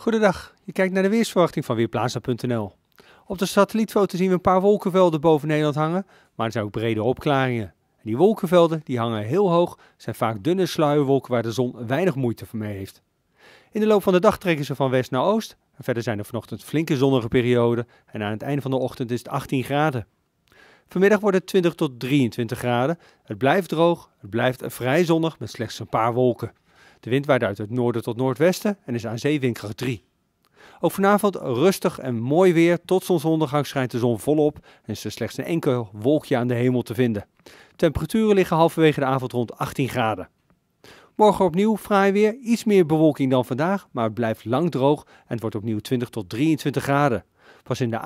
Goedendag, je kijkt naar de weersverwachting van Weerplaza.nl. Op de satellietfoto zien we een paar wolkenvelden boven Nederland hangen, maar er zijn ook brede opklaringen. En die wolkenvelden die hangen heel hoog, zijn vaak dunne sluierwolken waar de zon weinig moeite voor mee heeft. In de loop van de dag trekken ze van west naar oost. En verder zijn er vanochtend flinke zonnige perioden en aan het einde van de ochtend is het 18 graden. Vanmiddag wordt het 20 tot 23 graden. Het blijft droog, het blijft vrij zonnig met slechts een paar wolken. De wind waait uit het noorden tot noordwesten en is aan zee windkracht 3. Ook vanavond rustig en mooi weer. Tot zonsondergang schijnt de zon volop en is er slechts een enkel wolkje aan de hemel te vinden. Temperaturen liggen halverwege de avond rond 18 graden. Morgen opnieuw fraai weer, iets meer bewolking dan vandaag, maar het blijft lang droog en het wordt opnieuw 20 tot 23 graden. Pas in de